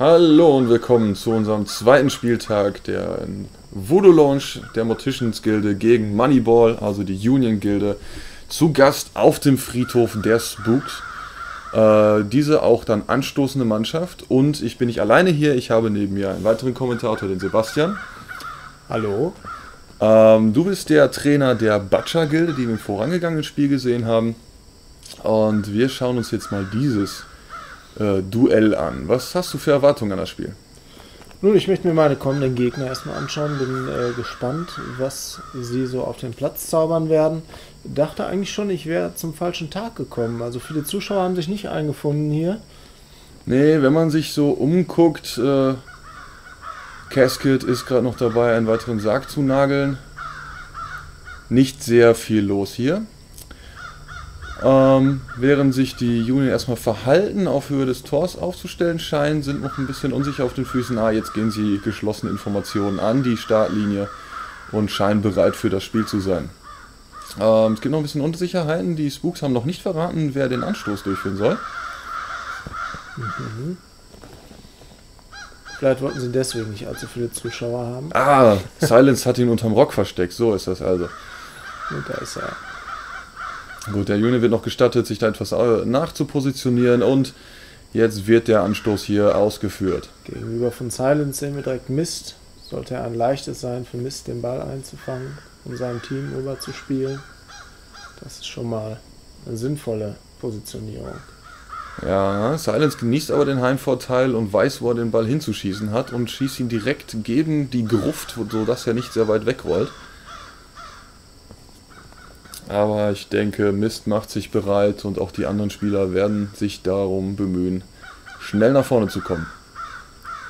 Hallo und willkommen zu unserem zweiten Spieltag der Voodoo Launch der Morticians Gilde gegen Moneyball, also die Union Gilde, zu Gast auf dem Friedhof der Spooks. Äh, diese auch dann anstoßende Mannschaft und ich bin nicht alleine hier, ich habe neben mir einen weiteren Kommentator, den Sebastian. Hallo. Ähm, du bist der Trainer der Butcher Gilde, die wir im vorangegangenen Spiel gesehen haben. Und wir schauen uns jetzt mal dieses äh, Duell an. Was hast du für Erwartungen an das Spiel? Nun, ich möchte mir meine kommenden Gegner erstmal anschauen. Bin äh, gespannt, was sie so auf den Platz zaubern werden. Dachte eigentlich schon, ich wäre zum falschen Tag gekommen. Also viele Zuschauer haben sich nicht eingefunden hier. Nee, wenn man sich so umguckt, äh, Casket ist gerade noch dabei, einen weiteren Sarg zu nageln. Nicht sehr viel los hier. Ähm, während sich die Union erstmal verhalten, auf Höhe des Tors aufzustellen scheinen, sind noch ein bisschen unsicher auf den Füßen. Ah, jetzt gehen sie geschlossene Informationen an die Startlinie und scheinen bereit für das Spiel zu sein. Ähm, es gibt noch ein bisschen Unsicherheiten. Die Spooks haben noch nicht verraten, wer den Anstoß durchführen soll. Mhm. Vielleicht wollten sie deswegen nicht allzu viele Zuschauer haben. Ah, Silence hat ihn unterm Rock versteckt. So ist das also. Und da ist er. Gut, der Juni wird noch gestattet, sich da etwas äh, nachzupositionieren und jetzt wird der Anstoß hier ausgeführt. Gegenüber von Silence sehen wir direkt Mist. Sollte er ein leichtes sein für Mist, den Ball einzufangen und seinem Team rüberzuspielen. Das ist schon mal eine sinnvolle Positionierung. Ja, Silence genießt aber den Heimvorteil und weiß, wo er den Ball hinzuschießen hat und schießt ihn direkt gegen die Gruft, sodass er nicht sehr weit wegrollt. Aber ich denke, Mist macht sich bereit und auch die anderen Spieler werden sich darum bemühen, schnell nach vorne zu kommen.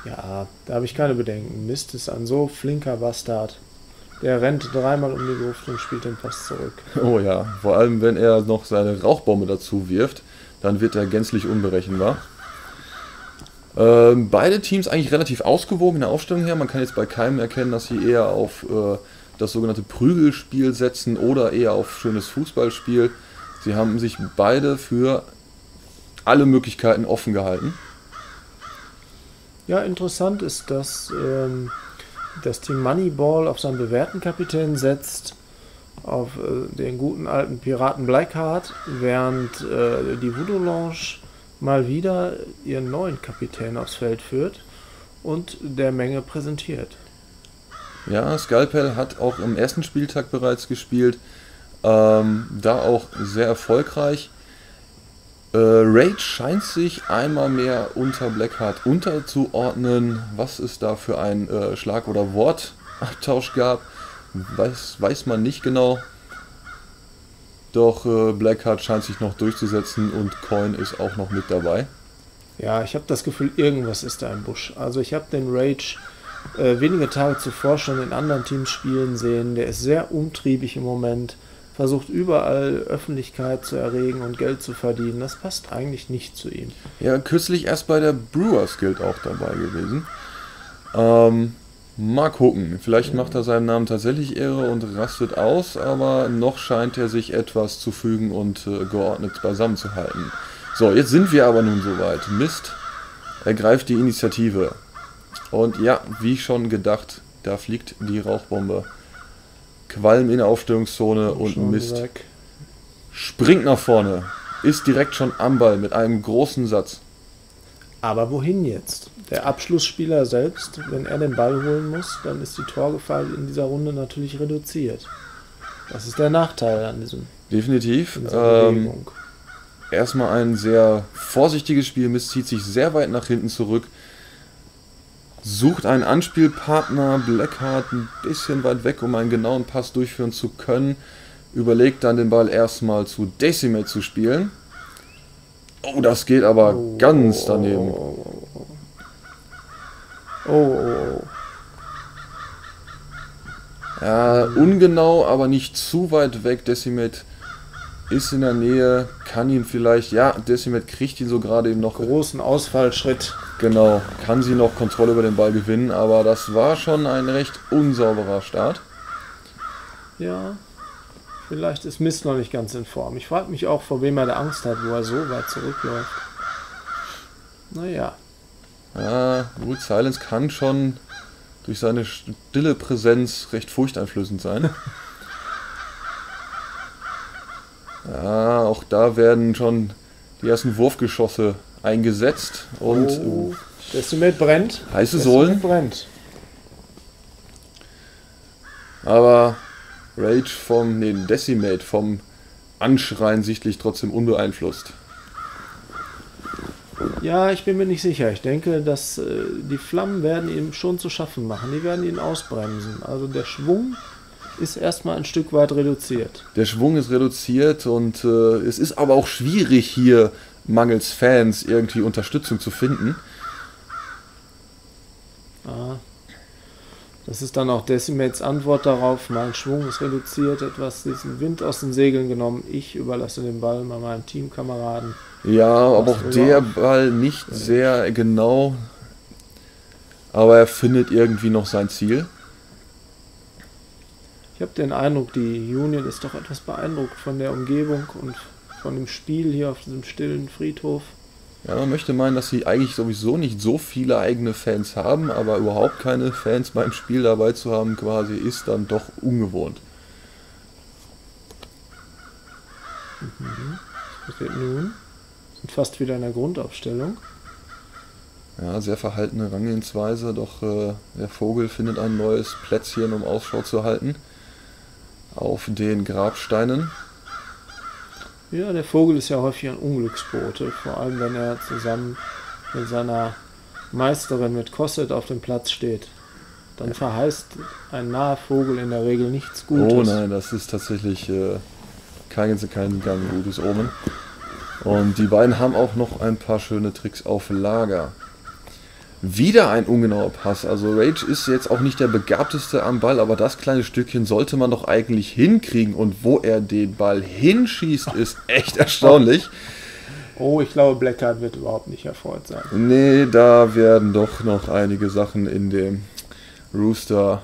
Ja, da habe ich keine Bedenken. Mist ist ein so flinker Bastard. Der rennt dreimal um die Luft und spielt den Pass zurück. Oh ja, vor allem wenn er noch seine Rauchbombe dazu wirft, dann wird er gänzlich unberechenbar. Ähm, beide Teams eigentlich relativ ausgewogen in der Aufstellung her. Man kann jetzt bei keinem erkennen, dass sie eher auf äh, das sogenannte Prügelspiel setzen oder eher auf schönes Fußballspiel. Sie haben sich beide für alle Möglichkeiten offen gehalten. Ja, interessant ist, dass ähm, das Team Moneyball auf seinen bewährten Kapitän setzt, auf äh, den guten alten Piraten Blackheart, während äh, die Voodoo Lounge mal wieder ihren neuen Kapitän aufs Feld führt und der Menge präsentiert. Ja, Scalpel hat auch im ersten Spieltag bereits gespielt. Ähm, da auch sehr erfolgreich. Äh, Rage scheint sich einmal mehr unter Blackheart unterzuordnen. Was es da für ein äh, Schlag- oder Wortabtausch gab, weiß, weiß man nicht genau. Doch äh, Blackheart scheint sich noch durchzusetzen und Coin ist auch noch mit dabei. Ja, ich habe das Gefühl, irgendwas ist da im Busch. Also ich habe den Rage äh, wenige Tage zuvor schon in anderen Teams spielen sehen. Der ist sehr umtriebig im Moment, versucht überall Öffentlichkeit zu erregen und Geld zu verdienen. Das passt eigentlich nicht zu ihm. Ja, kürzlich erst bei der Brewers Guild auch dabei gewesen. Ähm, mal gucken. Vielleicht macht er seinem Namen tatsächlich Ehre und rastet aus, aber noch scheint er sich etwas zu fügen und äh, geordnet beisammen zu halten. So, jetzt sind wir aber nun soweit. Mist ergreift die Initiative. Und ja, wie schon gedacht, da fliegt die Rauchbombe. Qualm in der Aufstellungszone und Mist weg. springt nach vorne. Ist direkt schon am Ball mit einem großen Satz. Aber wohin jetzt? Der Abschlussspieler selbst, wenn er den Ball holen muss, dann ist die Torgefahr in dieser Runde natürlich reduziert. Das ist der Nachteil an diesem Definitiv. Ähm, erstmal ein sehr vorsichtiges Spiel. Mist zieht sich sehr weit nach hinten zurück. Sucht einen Anspielpartner. Blackheart ein bisschen weit weg, um einen genauen Pass durchführen zu können. Überlegt dann den Ball erstmal zu Decimate zu spielen. Oh, das geht aber Oh, ganz daneben. Oh, oh, oh. oh, oh, oh. Ja, ungenau, aber nicht zu weit weg. Decimate ist in der Nähe, kann ihn vielleicht, ja, Decimate kriegt ihn so gerade eben noch Großen Ausfallschritt. Genau, kann sie noch Kontrolle über den Ball gewinnen, aber das war schon ein recht unsauberer Start. Ja. Vielleicht ist Mist noch nicht ganz in Form. Ich frage mich auch, vor wem er da Angst hat, wo er so weit zurückläuft. Naja. Ja, Root Silence kann schon durch seine stille Präsenz recht furchteinflößend sein. ja, auch da werden schon die ersten Wurfgeschosse eingesetzt und oh, Decimate brennt. heiße Sohlen. brennt. Aber Rage vom, nee, Decimate vom Anschreien sichtlich trotzdem unbeeinflusst. Ja, ich bin mir nicht sicher. Ich denke, dass äh, die Flammen werden ihm schon zu schaffen machen. Die werden ihn ausbremsen. Also der Schwung ist erstmal ein Stück weit reduziert. Der Schwung ist reduziert und äh, es ist aber auch schwierig hier mangels Fans irgendwie Unterstützung zu finden. Ah, das ist dann auch Decimates Antwort darauf. Mein Schwung ist reduziert, etwas diesen Wind aus den Segeln genommen. Ich überlasse den Ball mal meinem Teamkameraden. Ja, aber auch der Ball nicht sehr genau. Aber er findet irgendwie noch sein Ziel. Ich habe den Eindruck, die Union ist doch etwas beeindruckt von der Umgebung und von dem Spiel hier auf diesem stillen Friedhof. Ja, man möchte meinen, dass sie eigentlich sowieso nicht so viele eigene Fans haben, aber überhaupt keine Fans beim Spiel dabei zu haben, quasi ist dann doch ungewohnt. Mhm. Was passiert nun? Sind fast wieder in der Grundaufstellung. Ja, sehr verhaltene Herangehensweise, doch äh, der Vogel findet ein neues Plätzchen, um Ausschau zu halten auf den Grabsteinen. Ja, der Vogel ist ja häufig ein Unglücksbote, vor allem wenn er zusammen mit seiner Meisterin mit Kosset auf dem Platz steht. Dann ja. verheißt ein naher Vogel in der Regel nichts Gutes. Oh nein, das ist tatsächlich äh, kein, kein, kein gutes Omen. Und die beiden haben auch noch ein paar schöne Tricks auf Lager. Wieder ein ungenauer Pass. Also Rage ist jetzt auch nicht der begabteste am Ball, aber das kleine Stückchen sollte man doch eigentlich hinkriegen. Und wo er den Ball hinschießt, ist echt erstaunlich. Oh, ich glaube, Blackheart wird überhaupt nicht erfreut sein. Nee, da werden doch noch einige Sachen in dem Rooster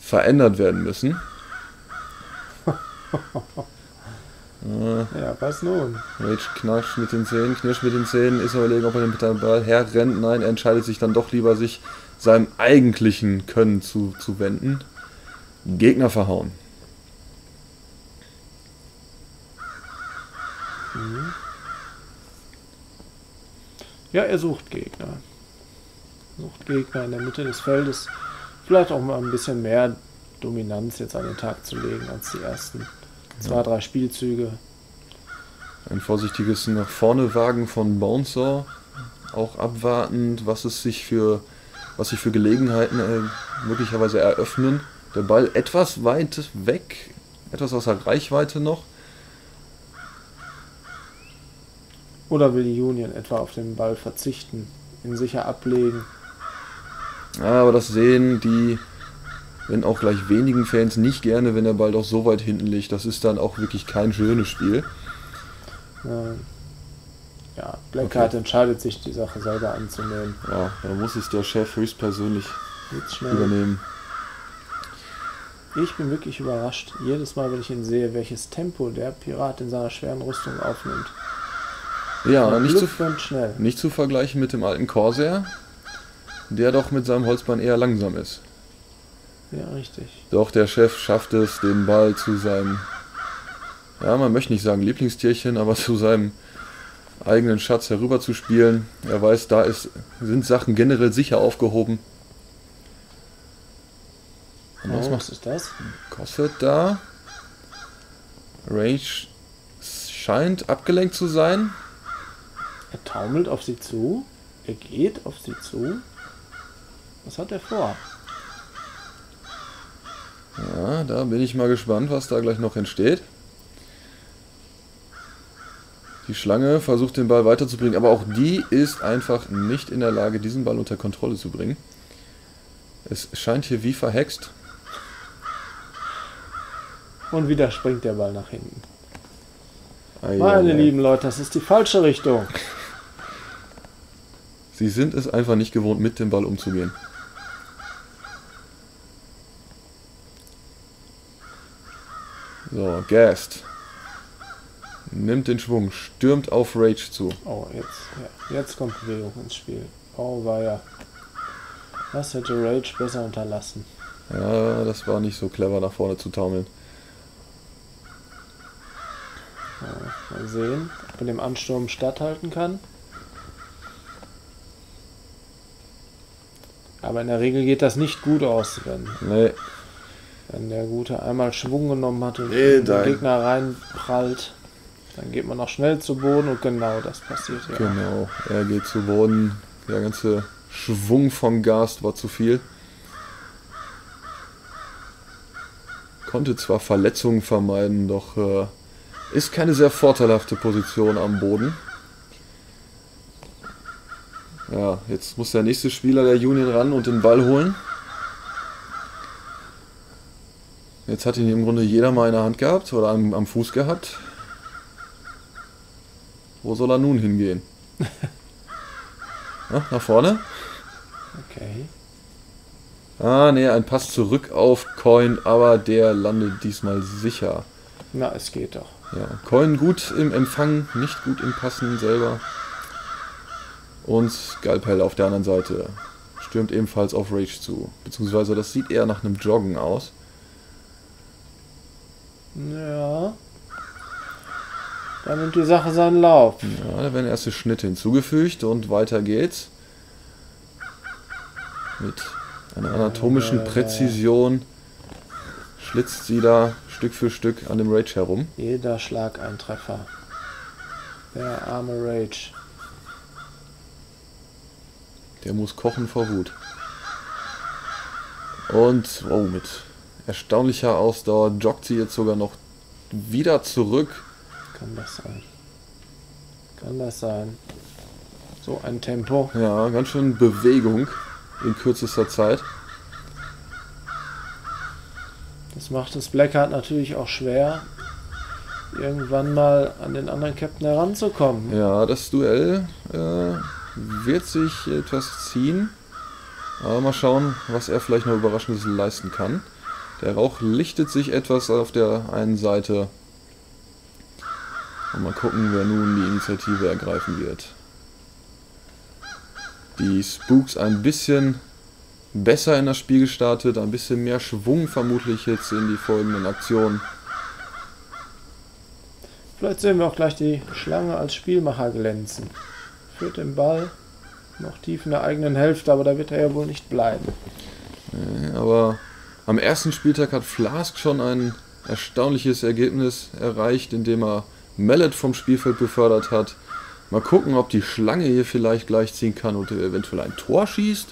verändert werden müssen. Ja, was nun? Rage knatscht mit den Zähnen, knirscht mit den Zähnen, ist überlegen, ob er den Ball herrennt. Nein, er entscheidet sich dann doch lieber, sich seinem eigentlichen Können zu, zu wenden. Gegner verhauen. Mhm. Ja, er sucht Gegner. Sucht Gegner in der Mitte des Feldes. Vielleicht auch mal ein bisschen mehr Dominanz jetzt an den Tag zu legen als die ersten Zwei, drei Spielzüge. Ein vorsichtiges nach vorne wagen von Bouncer. Auch abwartend, was es sich für, was sich für Gelegenheiten äh, möglicherweise eröffnen. Der Ball etwas weit weg, etwas außer Reichweite noch. Oder will die Union etwa auf den Ball verzichten, ihn sicher ablegen? Ja, aber das sehen die wenn auch gleich wenigen Fans nicht gerne, wenn der Ball doch so weit hinten liegt. Das ist dann auch wirklich kein schönes Spiel. Ähm, ja, Blackheart okay. entscheidet sich, die Sache selber anzunehmen. Ja, da muss es der Chef höchstpersönlich übernehmen. Ich bin wirklich überrascht, jedes Mal, wenn ich ihn sehe, welches Tempo der Pirat in seiner schweren Rüstung aufnimmt. Ja, nicht zu, schnell. nicht zu vergleichen mit dem alten Corsair, der doch mit seinem Holzbein eher langsam ist. Ja, richtig. Doch der Chef schafft es, den Ball zu seinem, ja, man möchte nicht sagen Lieblingstierchen, aber zu seinem eigenen Schatz herüber zu spielen. Er weiß, da ist, sind Sachen generell sicher aufgehoben. Und was, was ist das? Kostet da. Rage scheint abgelenkt zu sein. Er taumelt auf sie zu. Er geht auf sie zu. Was hat er vor? Ja, da bin ich mal gespannt, was da gleich noch entsteht. Die Schlange versucht den Ball weiterzubringen, aber auch die ist einfach nicht in der Lage, diesen Ball unter Kontrolle zu bringen. Es scheint hier wie verhext. Und wieder springt der Ball nach hinten. Ei, Meine ei, lieben Leute, das ist die falsche Richtung. Sie sind es einfach nicht gewohnt, mit dem Ball umzugehen. So, Gast. Nimmt den Schwung, stürmt auf Rage zu. Oh, jetzt, ja, jetzt kommt Bewegung ins Spiel. Oh, war ja. Das hätte Rage besser unterlassen. Ja, das war nicht so clever, nach vorne zu taumeln. Ja, mal sehen, ob er dem Ansturm statthalten kann. Aber in der Regel geht das nicht gut aus, wenn, Nee, wenn der Gute einmal Schwung genommen hat und Nee, den Gegner reinprallt. Dann geht man noch schnell zu Boden und genau das passiert ja. genau. Er geht zu Boden. Der ganze Schwung vom Gast war zu viel. Konnte zwar Verletzungen vermeiden, doch äh, ist keine sehr vorteilhafte Position am Boden. Ja, jetzt muss der nächste Spieler der Union ran und den Ball holen. Jetzt hat ihn im Grunde jeder mal in der Hand gehabt oder am, am Fuß gehabt. Wo soll er nun hingehen? Ja, nach vorne? Okay. Ah, nee, ein Pass zurück auf Coin, aber der landet diesmal sicher. Na, es geht doch. Ja, Coin gut im Empfang, nicht gut im Passen selber. Und Skalpel auf der anderen Seite stürmt ebenfalls auf Rage zu. Beziehungsweise das sieht eher nach einem Joggen aus. Ja. Dann nimmt die Sache seinen Lauf. Ja, da werden erste Schnitte hinzugefügt und weiter geht's. Mit einer anatomischen. Präzision schlitzt sie da Stück für Stück an dem Rage herum. Jeder Schlag ein Treffer. Der arme Rage. Der muss kochen vor Wut. Und oh, mit erstaunlicher Ausdauer joggt sie jetzt sogar noch wieder zurück. Kann das sein? Kann das sein? So ein Tempo. Ja, ganz schön Bewegung in kürzester Zeit. Das macht es Blackheart natürlich auch schwer, irgendwann mal an den anderen Captain heranzukommen. Ja, das Duell äh, wird sich etwas ziehen. Aber mal schauen, was er vielleicht noch Überraschendes leisten kann. Der Rauch lichtet sich etwas auf der einen Seite. Und mal gucken, wer nun die Initiative ergreifen wird. Die Spooks ein bisschen besser in das Spiel gestartet, ein bisschen mehr Schwung vermutlich jetzt in die folgenden Aktionen. Vielleicht sehen wir auch gleich die Schlange als Spielmacher glänzen. Führt den Ball noch tief in der eigenen Hälfte, aber da wird er ja wohl nicht bleiben. Nee, Aber am ersten Spieltag hat Flask schon ein erstaunliches Ergebnis erreicht, indem er Mallet vom Spielfeld befördert hat. Mal gucken, ob die Schlange hier vielleicht gleichziehen kann und eventuell ein Tor schießt.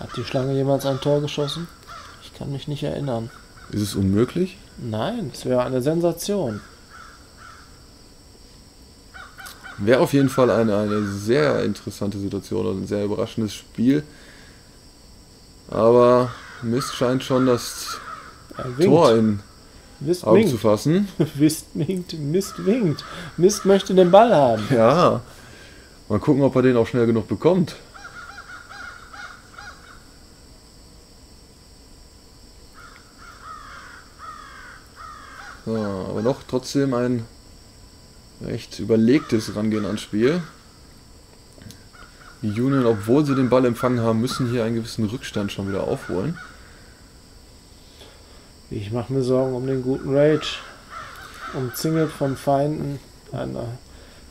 Hat die Schlange jemals ein Tor geschossen? Ich kann mich nicht erinnern. Ist es unmöglich? Nein, es wäre eine Sensation. Wäre auf jeden Fall eine, eine sehr interessante Situation und ein sehr überraschendes Spiel. Aber Mist scheint schon das Er Tor winkt. in Mist Augen zu winkt. fassen. Mist winkt. Mist winkt. Mist möchte den Ball haben. Ja. Mal gucken, ob er den auch schnell genug bekommt. So, aber noch trotzdem ein recht überlegtes Rangehen ans Spiel. Die Union, obwohl sie den Ball empfangen haben, müssen hier einen gewissen Rückstand schon wieder aufholen. Ich mache mir Sorgen um den guten Rage. Umzingelt von Feinden, einer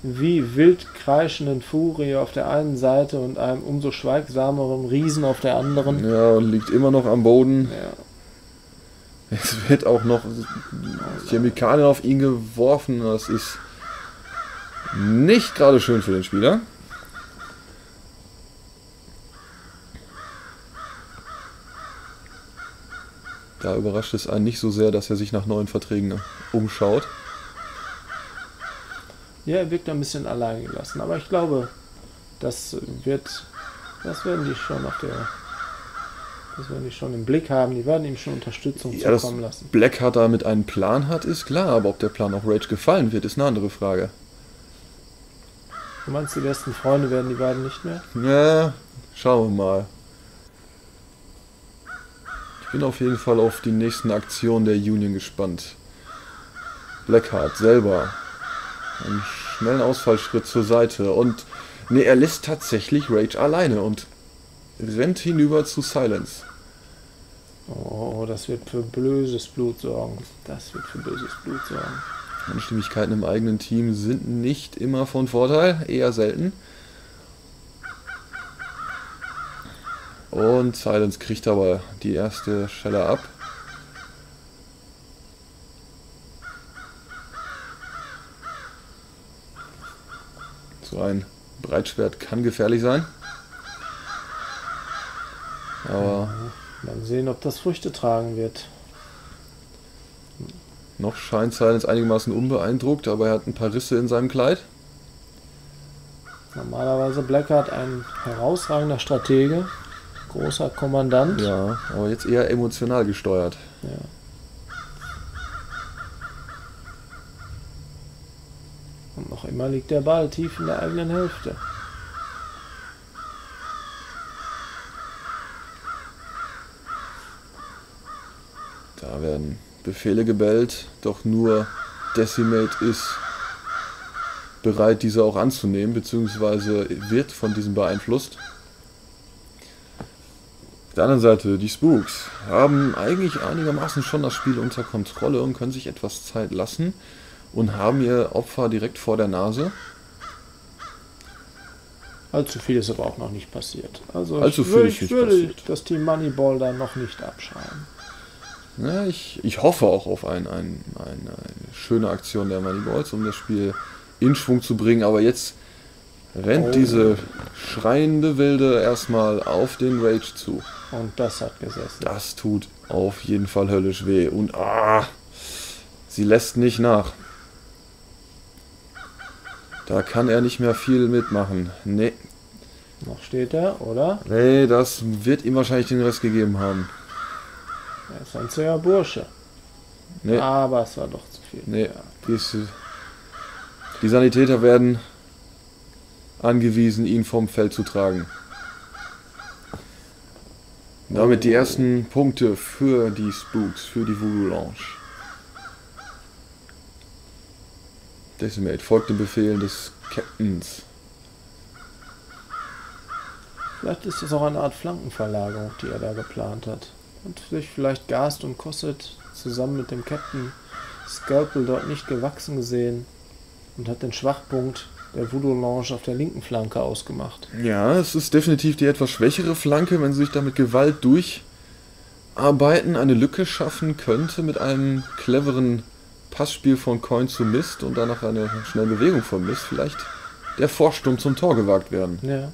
wie wild kreischenden Furie auf der einen Seite und einem umso schweigsameren Riesen auf der anderen. Ja, und liegt immer noch am Boden. Ja, Es wird auch noch Chemikalien auf ihn geworfen. Das ist nicht gerade schön für den Spieler. Da überrascht es einen nicht so sehr, dass er sich nach neuen Verträgen umschaut. ja, er wirkt ein bisschen allein gelassen, aber ich glaube, das wird, das werden die schon auf der, das werden die schon im Blick haben. Die werden ihm schon Unterstützung Ja, zukommen lassen. Black da mit einem Plan hat, ist klar, aber ob der Plan auch Rage gefallen wird, ist eine andere Frage. Du meinst, die besten Freunde werden die beiden nicht mehr? Ja, schauen wir mal. Ich bin auf jeden Fall auf die nächsten Aktionen der Union gespannt. Blackheart selber. Einen schnellen Ausfallschritt zur Seite und Ne, er lässt tatsächlich Rage alleine und rennt hinüber zu Silence. Oh, das wird für böses Blut sorgen. Das wird für böses Blut sorgen. Unstimmigkeiten im eigenen Team sind nicht immer von Vorteil, eher selten. Und Silence kriegt aber die erste Schelle ab. So ein Breitschwert kann gefährlich sein. Aber Mal sehen, ob das Früchte tragen wird. noch scheint Silence einigermaßen unbeeindruckt, aber er hat ein paar Risse in seinem Kleid. Normalerweise Blackheart ein herausragender Stratege, großer Kommandant. Ja, aber jetzt eher emotional gesteuert. Ja. Und noch immer liegt der Ball tief in der eigenen Hälfte. Da werden Befehle gebellt, doch nur Decimate ist bereit, diese auch anzunehmen, beziehungsweise wird von diesem beeinflusst. Auf der anderen Seite, die Spooks haben eigentlich einigermaßen schon das Spiel unter Kontrolle und können sich etwas Zeit lassen und haben ihr Opfer direkt vor der Nase. Allzu viel ist aber auch noch nicht passiert. Also Allzu ich viel würde, ist ich nicht würde passiert. das Team Moneyball da noch nicht abschreiben. Ja, ich, ich hoffe auch auf ein, ein, ein, eine schöne Aktion der Moneyballs, um das Spiel in Schwung zu bringen. Aber jetzt rennt Oh. diese schreiende Wilde erstmal auf den Rage zu. Und das hat gesessen. Das tut auf jeden Fall höllisch weh. Und ah, sie lässt nicht nach. Da kann er nicht mehr viel mitmachen. Nee, Noch steht er, oder? nee, das wird ihm wahrscheinlich den Rest gegeben haben. Er ist ein zäher Bursche. Nee, Aber es war doch zu viel. Nee. Ja. dies, die Sanitäter werden angewiesen, ihn vom Feld zu tragen. Damit die ersten Punkte für die Spooks, für die Voodoo Lounge. Decimate folgt den Befehlen des Captains. Vielleicht ist das auch eine Art Flankenverlagerung, die er da geplant hat. Und sich vielleicht Gast und Cosset zusammen mit dem Captain Scalpel dort nicht gewachsen gesehen und hat den Schwachpunkt der Voodoo Lounge auf der linken Flanke ausgemacht. Ja, es ist definitiv die etwas schwächere Flanke, wenn sie sich da mit Gewalt durcharbeiten, eine Lücke schaffen könnte mit einem cleveren Passspiel von Coin zu Mist und danach eine schnelle Bewegung von Mist, vielleicht der Vorsturm zum Tor gewagt werden. Ja.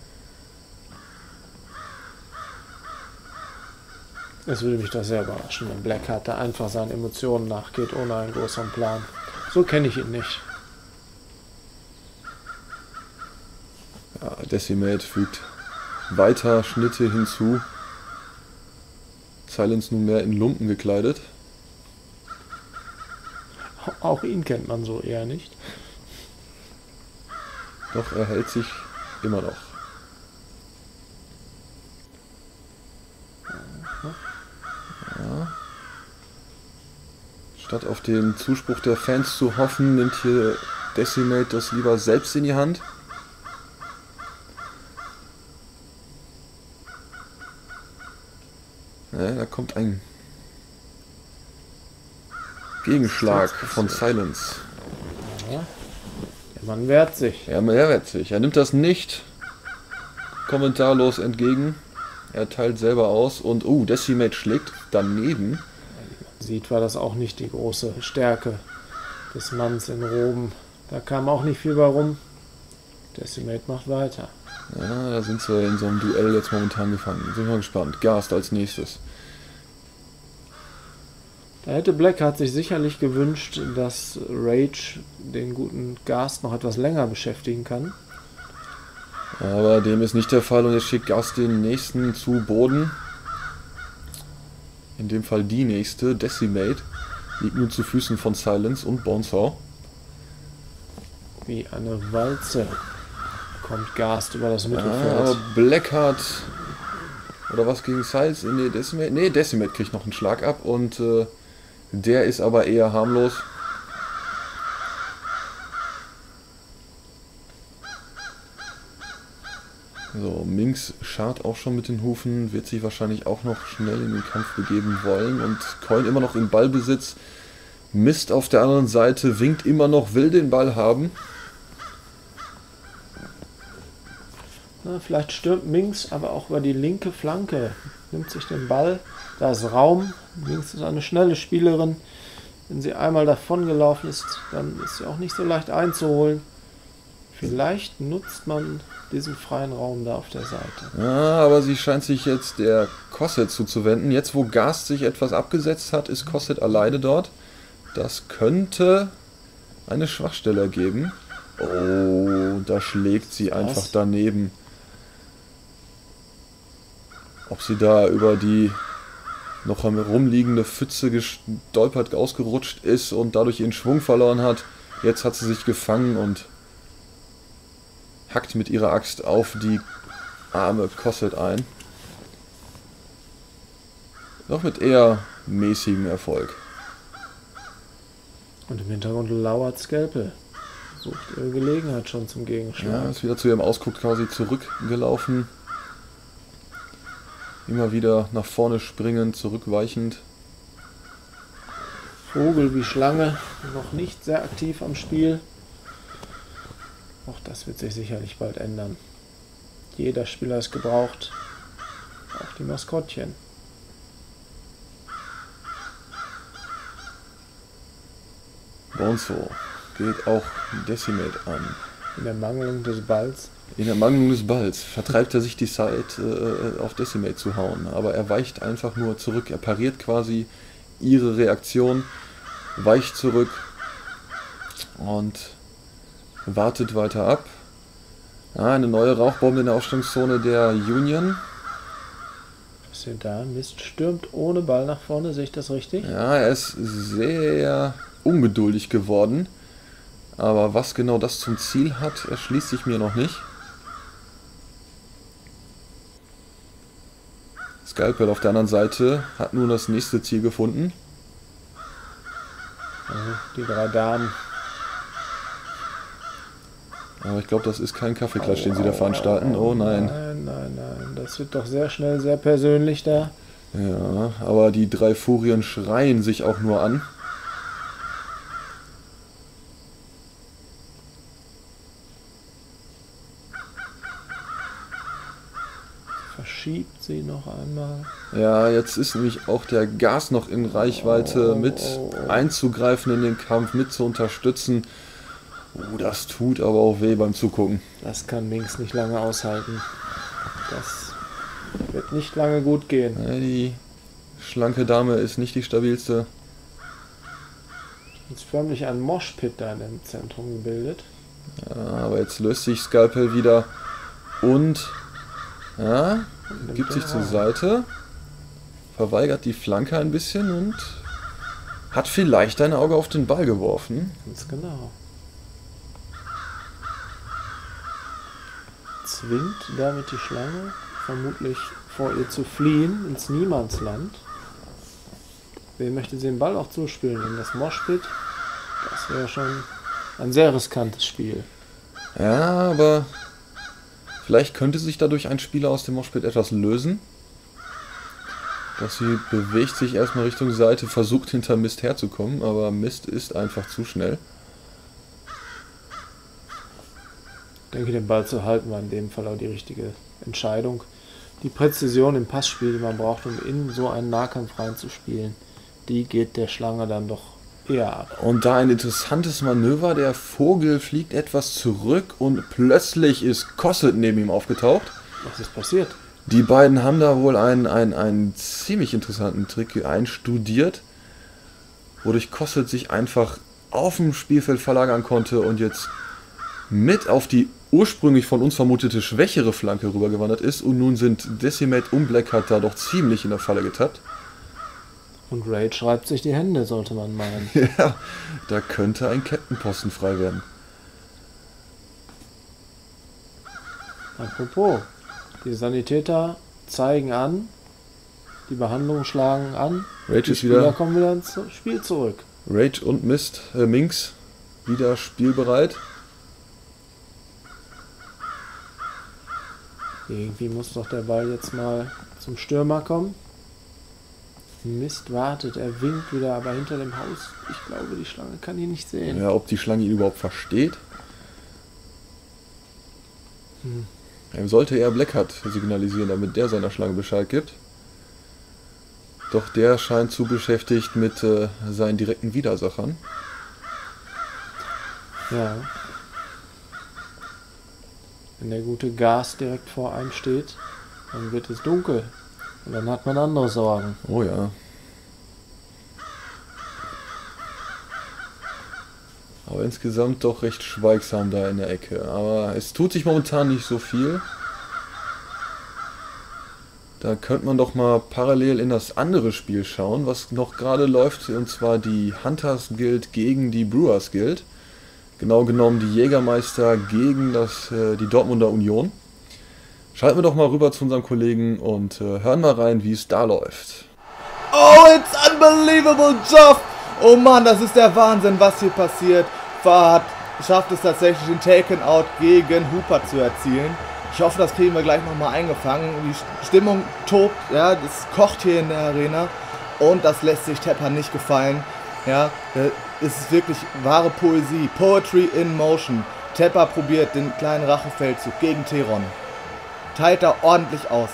Es würde mich doch sehr überraschen, wenn Blackheart da einfach seinen Emotionen nachgeht, ohne einen größeren Plan. So kenne ich ihn nicht. Decimate fügt weiter Schnitte hinzu. Silence nunmehr in Lumpen gekleidet. Auch ihn kennt man so eher nicht. Doch er hält sich immer noch. Ja. Statt auf den Zuspruch der Fans zu hoffen, nimmt hier Decimate das lieber selbst in die Hand. Ja, da kommt ein Gegenschlag von Silence. Ja. Der Mann wehrt sich. Ja, er wehrt sich. Er nimmt das nicht kommentarlos entgegen. Er teilt selber aus und, uh, Decimate schlägt daneben. Sieht war das auch nicht die große Stärke des Manns in Rom. Da kam auch nicht viel bei rum. Decimate macht weiter. Ja, da sind sie in so einem Duell jetzt momentan gefangen. Sind wir gespannt. Gast als nächstes. Da hätte Blackheart sich sicherlich gewünscht, dass Rage den guten Gast noch etwas länger beschäftigen kann. Aber dem ist nicht der Fall und jetzt schickt Gast den nächsten zu Boden. In dem Fall die nächste, Decimate. Liegt nun zu Füßen von Silence und Bonesaw. Wie eine Walze kommt Gast über das Ah, Mittelfeld. aber Blackheart. Oder was gegen Silence? Nee, Decimate. Nee, Decimate kriegt noch einen Schlag ab und äh, der ist aber eher harmlos. Minx schart auch schon mit den Hufen, wird sich wahrscheinlich auch noch schnell in den Kampf begeben wollen und Coin immer noch im Ballbesitz. Mist auf der anderen Seite, winkt immer noch, will den Ball haben. Vielleicht stürmt Minx aber auch über die linke Flanke, nimmt sich den Ball, da ist Raum. Minx ist eine schnelle Spielerin. Wenn sie einmal davon gelaufen ist, dann ist sie auch nicht so leicht einzuholen. Vielleicht nutzt man diesen freien Raum da auf der Seite. Ja, aber sie scheint sich jetzt der Kosset zuzuwenden. Jetzt, wo Gast sich etwas abgesetzt hat, ist Kosset alleine dort. Das könnte eine Schwachstelle ergeben. Oh, da schlägt sie einfach Was? daneben. Ob sie da über die noch am rumliegende Pfütze gestolpert, ausgerutscht ist und dadurch ihren Schwung verloren hat. Jetzt hat sie sich gefangen und hackt mit ihrer Axt auf die arme Kosset ein. Doch mit eher mäßigem Erfolg. Und im Hintergrund lauert Skelpel. Sucht ihre Gelegenheit schon zum Ja, Gegenschlag. ist wieder zu ihrem Ausguck quasi zurückgelaufen. Immer wieder nach vorne springend, zurückweichend. Vogel wie Schlange, noch nicht sehr aktiv am Spiel. Auch das wird sich sicherlich bald ändern. Jeder Spieler ist gebraucht. Auch die Maskottchen. Bonzo geht auch Decimate an. In der Mangelung des Balls. In der Mangelung des Balls vertreibt er sich die Zeit, äh, auf Decimate zu hauen. Aber er weicht einfach nur zurück. Er pariert quasi ihre Reaktion, weicht zurück und wartet weiter ab. Ah, eine neue Rauchbombe in der Aufstellungszone der Union. Was ist da? Mist stürmt ohne Ball nach vorne. Sehe ich das richtig? Ja, er ist sehr ungeduldig geworden. Aber was genau das zum Ziel hat, erschließt sich mir noch nicht. Skalpel auf der anderen Seite hat nun das nächste Ziel gefunden. Also die drei Damen. Aber ich glaube, das ist kein Kaffeeklatsch, den sie da veranstalten. Oh nein. Nein, nein, nein. Das wird doch sehr schnell sehr persönlich da. Ja, aber die drei Furien schreien sich auch nur an. Verschiebt sie einmal. Ja, jetzt ist nämlich auch der Gas noch in Reichweite, Oh, mit einzugreifen in den Kampf, mit zu unterstützen. Oh, das tut aber auch weh beim Zugucken. Das kann Minx nicht lange aushalten. Das wird nicht lange gut gehen. Die schlanke Dame ist nicht die stabilste. Jetzt förmlich ein Moshpit da in dem Zentrum gebildet. Ja, aber jetzt löst sich Skalpel wieder und ja, gibt sich zur. Seite, verweigert die Flanke ein bisschen und hat vielleicht ein Auge auf den Ball geworfen. Ganz genau. Zwingt damit die Schlange vermutlich vor ihr zu fliehen ins Niemandsland. Wen möchte sie den Ball auch zuspielen? In das Moshpit? Das wäre schon ein sehr riskantes Spiel. Ja, aber vielleicht könnte sich dadurch ein Spieler aus dem Moshpit etwas lösen. Dass sie bewegt sich erstmal Richtung Seite, versucht hinter Mist herzukommen, aber Mist ist einfach zu schnell. Ich denke, den Ball zu halten war in dem Fall auch die richtige Entscheidung. Die Präzision im Passspiel, die man braucht, um in so einen Nahkampf reinzuspielen, die geht der Schlange dann doch ab. Und da ein interessantes Manöver, der Vogel fliegt etwas zurück und plötzlich ist Kosset neben ihm aufgetaucht. Was ist passiert? Die beiden haben da wohl einen, einen, einen ziemlich interessanten Trick einstudiert, wodurch Kosset sich einfach auf dem Spielfeld verlagern konnte und jetzt mit auf die ursprünglich von uns vermutete schwächere Flanke rübergewandert ist und nun sind Decimate und Blackheart da doch ziemlich in der Falle getappt. Und Raid schreibt sich die Hände, sollte man meinen. Ja, da könnte ein Captain-Posten frei werden. Apropos, die Sanitäter zeigen an, die Behandlungen schlagen an, Rage die ist wieder, kommen wieder ins Spiel zurück. Rage und Mist, äh, Minx wieder spielbereit. Irgendwie muss doch der Ball jetzt mal zum Stürmer kommen. Mist wartet, er winkt wieder, aber hinter dem Haus, ich glaube, die Schlange kann ihn nicht sehen. Ja, ob die Schlange ihn überhaupt versteht? Hm. Er sollte eher Blackheart signalisieren, damit der seiner Schlange Bescheid gibt. Doch der scheint zu beschäftigt mit äh, seinen direkten Widersachern. Ja. Wenn der gute Gas direkt vor einem steht, dann wird es dunkel. Und dann hat man andere Sorgen. Oh ja. Aber insgesamt doch recht schweigsam da in der Ecke. Aber es tut sich momentan nicht so viel. Da könnte man doch mal parallel in das andere Spiel schauen, was noch gerade läuft, und zwar die Hunters Guild gegen die Brewers Guild. Genau genommen die Jägermeister gegen das, äh, die Dortmunder Union. Schalten wir doch mal rüber zu unserem Kollegen und äh, hören mal rein, wie es da läuft. Oh, it's unbelievable, Joff! Oh Mann, das ist der Wahnsinn, was hier passiert. Fahrt schafft es tatsächlich, den Taken-Out gegen Hooper zu erzielen. Ich hoffe, das kriegen wir gleich nochmal eingefangen. Die Stimmung tobt, ja, das kocht hier in der Arena. Und das lässt sich Tepper nicht gefallen. Ja, es ist wirklich wahre Poesie. Poetry in motion. Tepper probiert den kleinen Rachefeldzug gegen Teron teilt da ordentlich aus.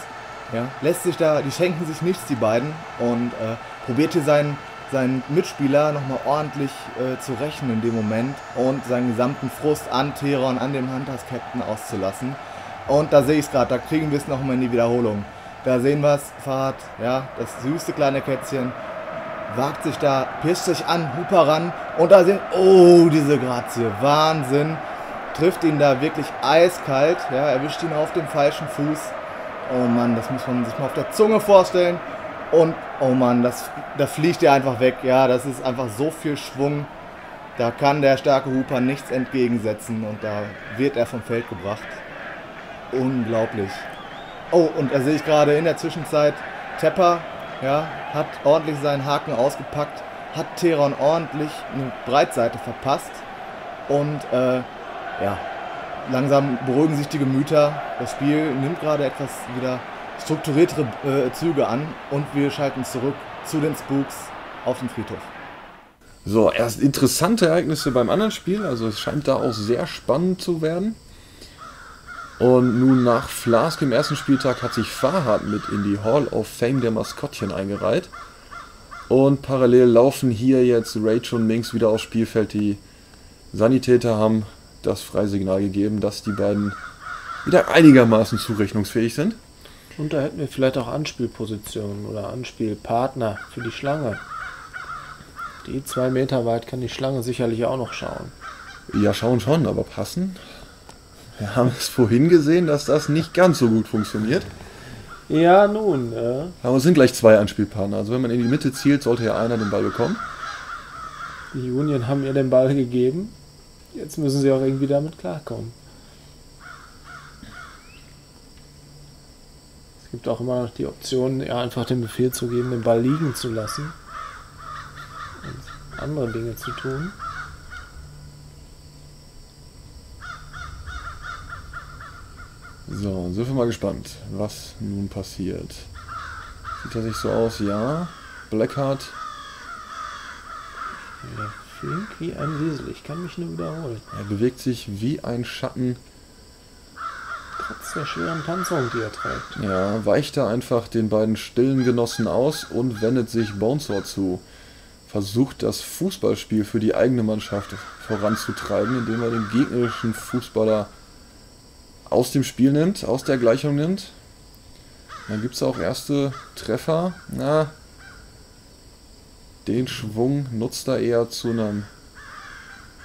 Ja, lässt sich da, die schenken sich nichts, die beiden, und äh, probiert hier seinen, seinen Mitspieler nochmal ordentlich äh, zu rächen in dem Moment und seinen gesamten Frust an Theron, an dem Hunters Captain auszulassen. Und da sehe ich es gerade, da kriegen wir es nochmal in die Wiederholung. Da sehen wir es, Fahrt, ja, das süße kleine Kätzchen, wagt sich da, pisst sich an, Huper ran und da sehen, oh, diese Grazie, Wahnsinn trifft ihn da wirklich eiskalt, ja, erwischt ihn auf dem falschen Fuß. Oh Mann, das muss man sich mal auf der Zunge vorstellen. Und oh Mann, das, da fliegt er einfach weg. Ja, das ist einfach so viel Schwung. Da kann der starke Hooper nichts entgegensetzen und da wird er vom Feld gebracht. Unglaublich. Oh, und da sehe ich gerade in der Zwischenzeit, Tepper ja, hat ordentlich seinen Haken ausgepackt, hat Teron ordentlich eine Breitseite verpasst und äh, ja, langsam beruhigen sich die Gemüter. Das Spiel nimmt gerade etwas wieder strukturiertere äh, Züge an und wir schalten zurück zu den Spooks auf den Friedhof. So, erst interessante Ereignisse beim anderen Spiel, also es scheint da auch sehr spannend zu werden. Und nun nach Flask im ersten Spieltag hat sich Farhad mit in die Hall of Fame der Maskottchen eingereiht. Und parallel laufen hier jetzt Rachel und Minx wieder aufs Spielfeld. Die Sanitäter haben das Freisignal gegeben, dass die beiden wieder einigermaßen zurechnungsfähig sind. Und da hätten wir vielleicht auch Anspielpositionen oder Anspielpartner für die Schlange. Die zwei Meter weit kann die Schlange sicherlich auch noch schauen. Ja, schauen schon, aber passen. Wir haben es vorhin gesehen, dass das nicht ganz so gut funktioniert. Ja, nun. Äh. Aber es sind gleich zwei Anspielpartner. Also wenn man in die Mitte zielt, sollte ja einer den Ball bekommen. Die Union haben ihr den Ball gegeben. Jetzt müssen sie auch irgendwie damit klarkommen. Es gibt auch immer noch die Option, ja, einfach den Befehl zu geben, den Ball liegen zu lassen und andere Dinge zu tun. So, sind wir mal gespannt, was nun passiert. Sieht das sich so aus? Ja. Blackheart. Ja, flink wie ein Wiesel. Ich kann mich nur wiederholen. Er bewegt sich wie ein Schatten. Trotz der schweren Panzerung, die er trägt. Ja, weicht er einfach den beiden stillen Genossen aus und wendet sich Bonesaw zu. Versucht das Fußballspiel für die eigene Mannschaft voranzutreiben, indem er den gegnerischen Fußballer aus dem Spiel nimmt, aus der Gleichung nimmt. Dann gibt es auch erste Treffer. Na, den Schwung nutzt er eher zu einem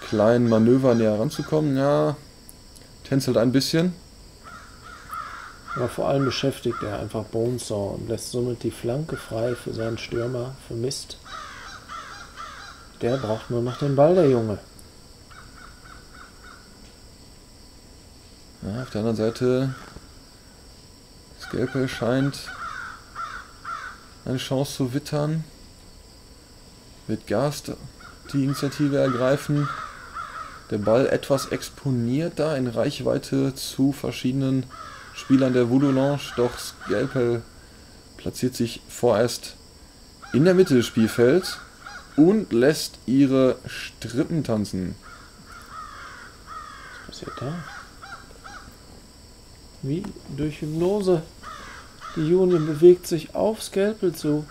kleinen Manöver näher ranzukommen. Ja, tänzelt ein bisschen. Aber vor allem beschäftigt er einfach Bonesaw und lässt somit die Flanke frei für seinen Stürmer, für Mist. Der braucht nur noch den Ball, der Junge. Ja, auf der anderen Seite, Scalpel scheint eine Chance zu wittern wird Gast die Initiative ergreifen. Der Ball etwas exponiert da in Reichweite zu verschiedenen Spielern der Voodoo Lounge, doch Skalpel platziert sich vorerst in der Mitte des Spielfelds und lässt ihre Strippen tanzen. Was passiert da? Wie durch Hypnose. Die Union bewegt sich auf Scalpel zu.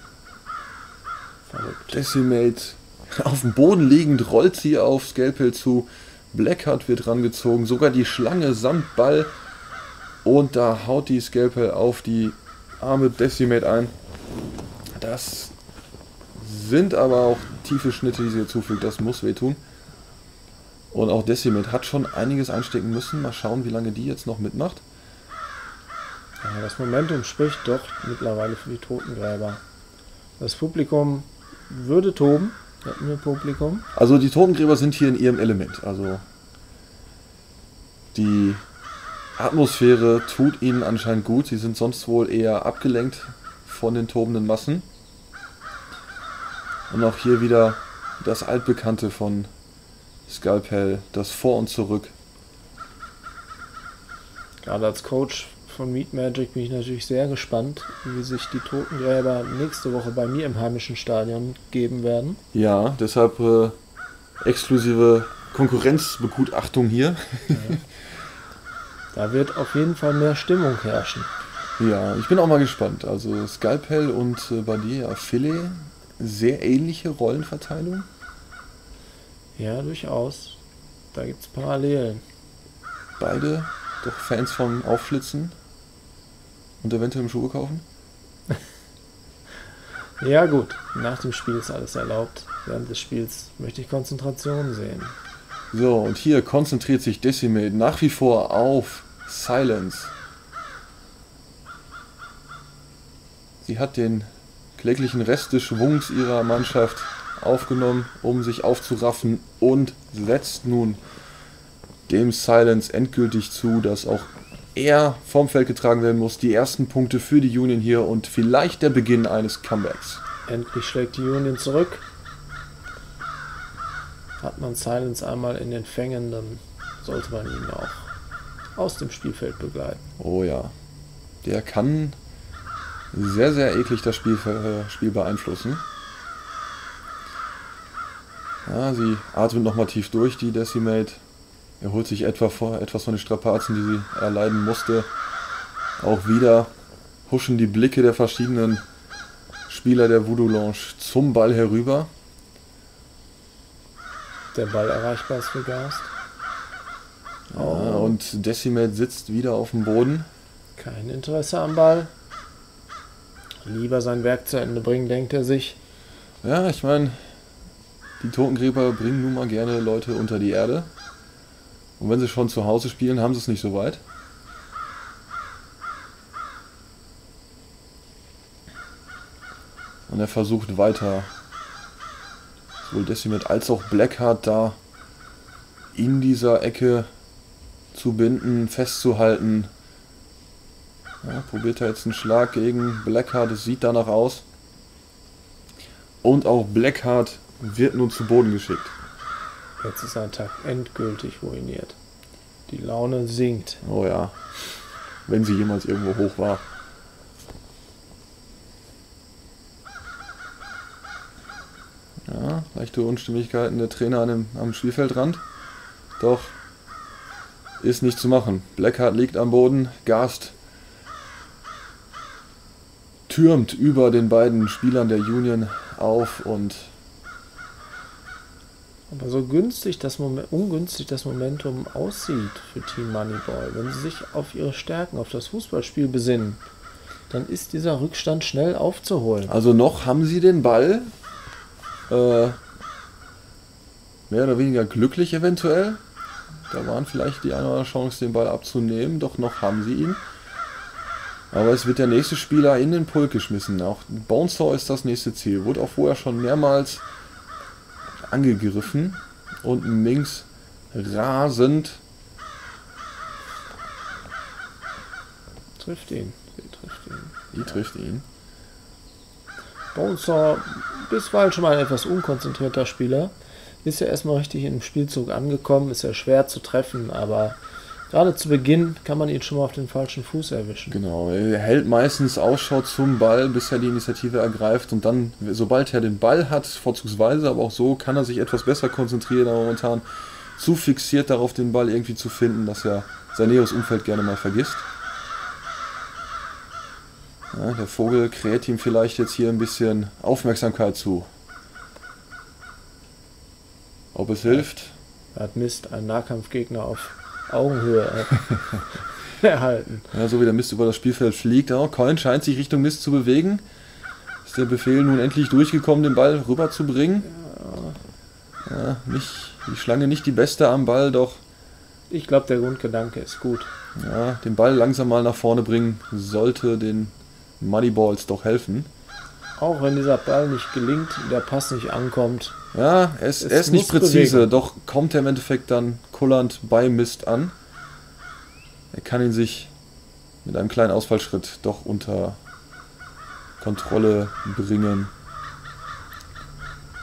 Verrückt. Decimate auf dem Boden liegend rollt sie auf Scalpel zu. Blackheart wird rangezogen, sogar die Schlange samt Ball. Und da haut die Scalpel auf die arme Decimate ein. Das sind aber auch tiefe Schnitte, die sie ihr zufügt. Das muss wehtun. Und auch Decimate hat schon einiges einstecken müssen. Mal schauen, wie lange die jetzt noch mitmacht. Das Momentum spricht doch mittlerweile für die Totengräber. Das Publikum würde toben. Hätten wir Publikum. Also die Totengräber sind hier in ihrem Element. Also die Atmosphäre tut ihnen anscheinend gut. Sie sind sonst wohl eher abgelenkt von den tobenden Massen. Und auch hier wieder das altbekannte von Skalpel, das Vor und Zurück. Gerade als Coach von Meat Magic bin ich natürlich sehr gespannt, wie sich die Totengräber nächste Woche bei mir im heimischen Stadion geben werden. Ja, deshalb äh, exklusive Konkurrenzbegutachtung hier. Da wird auf jeden Fall mehr Stimmung herrschen. Ja, ich bin auch mal gespannt. Also Skalpel und äh, Badia Filet, sehr ähnliche Rollenverteilung. Ja, durchaus. Da gibt es Parallelen. Beide doch Fans vom Aufschlitzen und eventuell im Schuhe kaufen. Ja gut, nach dem Spiel ist alles erlaubt. Während des Spiels möchte ich Konzentration sehen. So, und hier konzentriert sich Decimate nach wie vor auf Silence. Sie hat den kläglichen Rest des Schwungs ihrer Mannschaft aufgenommen, um sich aufzuraffen und setzt nun dem Silence endgültig zu, dass auch er vom Feld getragen werden muss. Die ersten Punkte für die Union hier und vielleicht der Beginn eines Comebacks. Endlich schlägt die Union zurück. Hat man Silence einmal in den Fängen, dann sollte man ihn auch aus dem Spielfeld begleiten. Oh ja. Der kann sehr, sehr eklig das Spiel, äh, Spiel beeinflussen. Ja, sie atmet nochmal tief durch, die Decimate. Erholt sich etwa vor, etwas von den Strapazen, die sie erleiden musste. Auch wieder huschen die Blicke der verschiedenen Spieler der Voodoo Lounge zum Ball herüber. Der Ball erreichbar ist für Gast. Ja, und Decimate sitzt wieder auf dem Boden. Kein Interesse am Ball. Lieber sein Werk zu Ende bringen, denkt er sich. Ja, ich meine, die Totengräber bringen nun mal gerne Leute unter die Erde. Und wenn sie schon zu Hause spielen, haben sie es nicht so weit. Und er versucht weiter, sowohl Decimate als auch Blackheart da in dieser Ecke zu binden, festzuhalten. Ja, probiert er jetzt einen Schlag gegen Blackheart, es sieht danach aus. Und auch Blackheart wird nun zu Boden geschickt. Jetzt ist sein Tag endgültig ruiniert. Die Laune sinkt. Oh ja. Wenn sie jemals irgendwo hoch war. Ja, leichte Unstimmigkeiten der Trainer an dem, am Spielfeldrand. Doch ist nicht zu machen. Blackheart liegt am Boden, Gast türmt über den beiden Spielern der Union auf und Aber so günstig das Moment, ungünstig das Momentum aussieht für Team Moneyball, wenn sie sich auf ihre Stärken, auf das Fußballspiel besinnen, dann ist dieser Rückstand schnell aufzuholen. Also noch haben sie den Ball. Äh, mehr oder weniger glücklich eventuell. Da waren vielleicht die eine oder andere Chance, den Ball abzunehmen, doch noch haben sie ihn. Aber es wird der nächste Spieler in den Pulk geschmissen. Auch Bonesaw ist das nächste Ziel. Wurde auch vorher schon mehrmals angegriffen. Und Minx rasend Trifft ihn. Sie trifft ihn. die trifft ihn. Bonesaw, bisweilen schon mal ein etwas unkonzentrierter Spieler, ist ja erstmal richtig im Spielzug angekommen, ist ja schwer zu treffen, aber Gerade zu Beginn kann man ihn schon mal auf den falschen Fuß erwischen. Genau, er hält meistens Ausschau zum Ball, bis er die Initiative ergreift und dann, sobald er den Ball hat, vorzugsweise, aber auch so, kann er sich etwas besser konzentrieren, aber momentan zu fixiert darauf, den Ball irgendwie zu finden, dass er sein näheres Umfeld gerne mal vergisst. Ja, der Vogel kräht ihm vielleicht jetzt hier ein bisschen Aufmerksamkeit zu. Ob es hilft? Er hat Mist, einen Nahkampfgegner auf Augenhöhe erhalten. Ja, so wie der Mist über das Spielfeld fliegt. Oh, Coin scheint sich Richtung Mist zu bewegen. Ist der Befehl nun endlich durchgekommen, den Ball rüberzubringen? Ja. ja, nicht, die Schlange nicht die beste am Ball, doch. Ich glaube, der Grundgedanke ist gut. Ja, den Ball langsam mal nach vorne bringen sollte den Moneyballs doch helfen. Auch wenn dieser Ball nicht gelingt, der Pass nicht ankommt. Ja, er ist, er ist nicht präzise, bewegen. doch kommt er im Endeffekt dann kullernd bei Mist an. Er kann ihn sich mit einem kleinen Ausfallschritt doch unter Kontrolle bringen.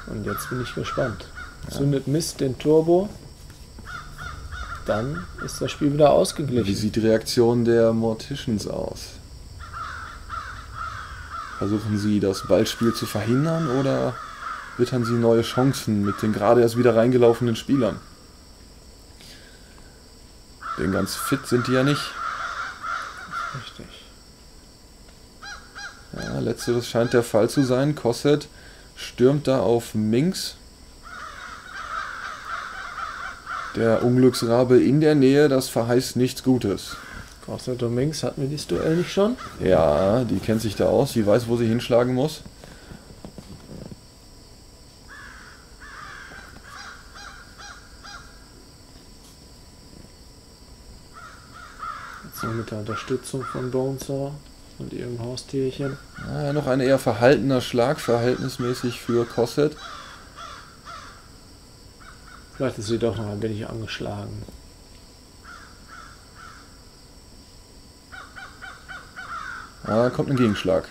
Und jetzt bin ich gespannt. Ja. Zündet Mist den Turbo, dann ist das Spiel wieder ausgeglichen. Wie sieht die Reaktion der Morticians aus? Versuchen sie das Ballspiel zu verhindern oder wittern sie neue Chancen mit den gerade erst wieder reingelaufenen Spielern? Denn ganz fit sind die ja nicht. Richtig. Ja, letzteres scheint der Fall zu sein. Kosset stürmt da auf Minx. Der Unglücksrabe in der Nähe, das verheißt nichts Gutes. Costa Dominguez hatten wir dieses Duell nicht schon? Ja, die kennt sich da aus, sie weiß, wo sie hinschlagen muss. Jetzt noch mit der Unterstützung von Bonesaw und ihrem Haustierchen. Ja, noch ein eher verhaltener Schlag, verhältnismäßig für Cosset. Vielleicht ist sie doch noch ein wenig angeschlagen. Ah, kommt ein Gegenschlag.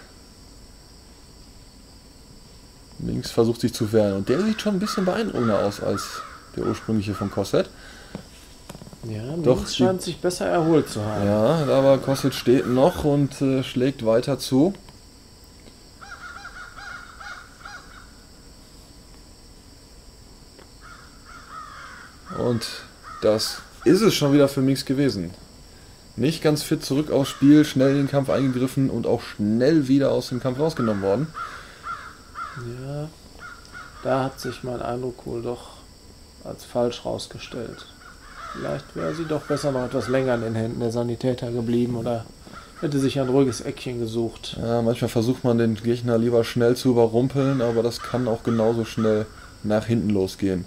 Links versucht sich zu wehren. Und der sieht schon ein bisschen beeindruckender aus als der ursprüngliche von Kosset. Ja, Doch, scheint sich besser erholt zu haben. Ja, aber Kosset steht noch und äh, schlägt weiter zu. Und das ist es schon wieder für Mix gewesen nicht ganz fit zurück aufs Spiel, schnell in den Kampf eingegriffen und auch schnell wieder aus dem Kampf rausgenommen worden. Ja, da hat sich mein Eindruck wohl doch als falsch rausgestellt. Vielleicht wäre sie doch besser noch etwas länger in den Händen der Sanitäter geblieben oder hätte sich ein ruhiges Eckchen gesucht. Ja, manchmal versucht man den Gegner lieber schnell zu überrumpeln, aber das kann auch genauso schnell nach hinten losgehen.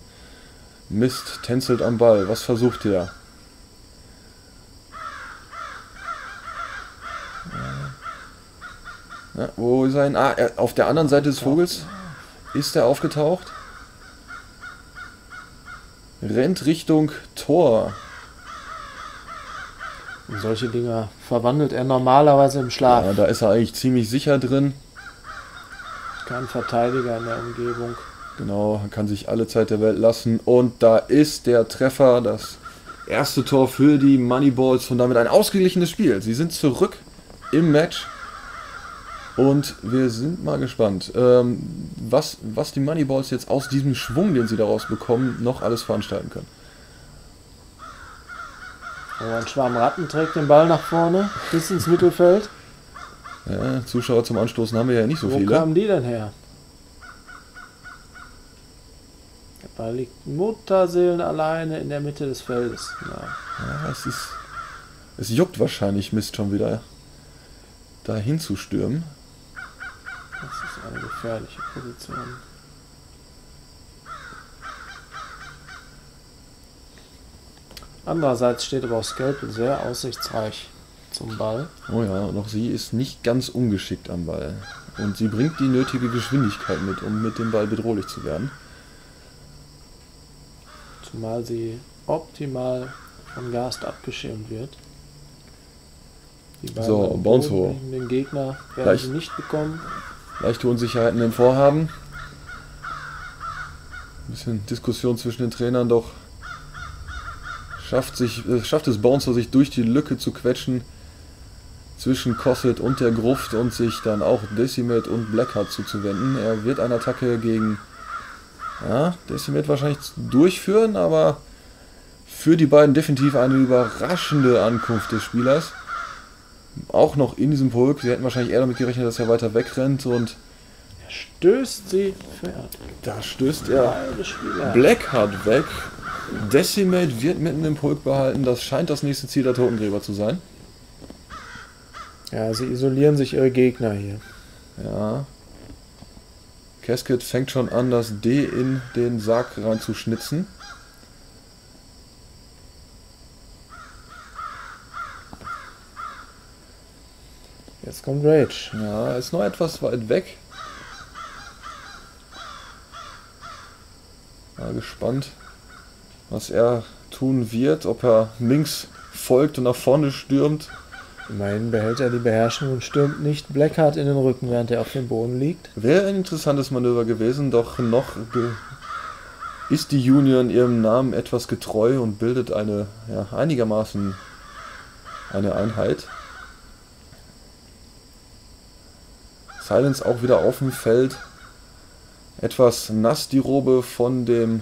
Mist tänzelt am Ball. Was versucht er? Ja, wo ist er? Ah, er, auf der anderen Seite des Vogels ist er aufgetaucht. Rennt Richtung Tor. Und solche Dinger verwandelt er normalerweise im Schlaf. Ja, da ist er eigentlich ziemlich sicher drin. Kein Verteidiger in der Umgebung. Genau, kann sich alle Zeit der Welt lassen. Und da ist der Treffer, das erste Tor für die Moneyballs und damit ein ausgeglichenes Spiel. Sie sind zurück im Match. Und wir sind mal gespannt, ähm, was, was die Moneyballs jetzt aus diesem Schwung, den sie daraus bekommen, noch alles veranstalten können. Oh, ein Schwarm Ratten trägt den Ball nach vorne, bis ins Mittelfeld. Ja, Zuschauer zum Anstoßen haben wir ja nicht so Wo viele. Wo kamen die denn her? Der Ball liegt Mutterseelen alleine in der Mitte des Feldes. Ja es ist. Es juckt wahrscheinlich Mist schon wieder, da hinzustürmen. Eine gefährliche Position. Andererseits steht aber auch Scalpel sehr aussichtsreich zum Ball. Oh ja, und auch sie ist nicht ganz ungeschickt am Ball. Und sie bringt die nötige Geschwindigkeit mit, um mit dem Ball bedrohlich zu werden. Zumal sie optimal von Gast abgeschirmt wird. so, Bounce Den Gegner werden sie nicht bekommen leichte Unsicherheiten im Vorhaben. Ein bisschen Diskussion zwischen den Trainern, doch schafft, sich, äh, schafft es Bouncer sich durch die Lücke zu quetschen zwischen Cosset und der Gruft und sich dann auch Decimate und Blackheart zuzuwenden. Er wird eine Attacke gegen ja, Decimate wahrscheinlich durchführen, aber für die beiden definitiv eine überraschende Ankunft des Spielers. Auch noch in diesem Pulk. Sie hätten wahrscheinlich eher damit gerechnet, dass er weiter wegrennt und Er stößt sie fertig. da stößt er. Blackheart weg. Decimate wird mitten im Pulk behalten. Das scheint das nächste Ziel der Totengräber zu sein. Ja, sie isolieren sich ihre Gegner hier. Ja. Casket fängt schon an, das D in den Sarg reinzuschnitzen. Kommt Rage. Ja, er ist noch etwas weit weg. Mal gespannt, was er tun wird, ob er links folgt und nach vorne stürmt. Immerhin behält er die Beherrschung und stürmt nicht Blackheart in den Rücken, während er auf dem Boden liegt. Wäre ein interessantes Manöver gewesen, doch noch ist die Union ihrem Namen etwas getreu und bildet eine ja, einigermaßen eine Einheit. Silence auch wieder auf dem Feld. Etwas nass die Robe von dem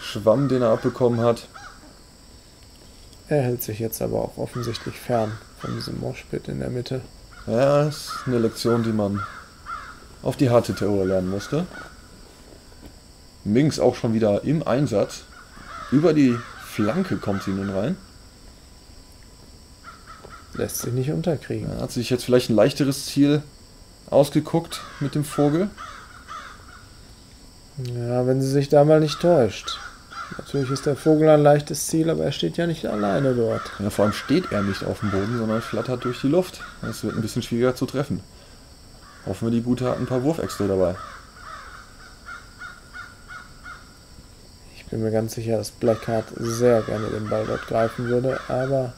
Schwamm, den er abbekommen hat. Er hält sich jetzt aber auch offensichtlich fern von diesem Moshpit in der Mitte. Ja, ist eine Lektion, die man auf die harte Theorie lernen musste. Minx auch schon wieder im Einsatz. Über die Flanke kommt sie nun rein. Lässt sich nicht unterkriegen. Er hat sich jetzt vielleicht ein leichteres Ziel ausgeguckt mit dem Vogel. Ja, wenn sie sich da mal nicht täuscht. Natürlich ist der Vogel ein leichtes Ziel, aber er steht ja nicht alleine dort. Ja, vor allem steht er nicht auf dem Boden, sondern flattert durch die Luft. Es wird ein bisschen schwieriger zu treffen. Hoffen wir, die Gute hat ein paar Wurfäxte dabei. Ich bin mir ganz sicher, dass Blackheart sehr gerne den Ball dort greifen würde, aber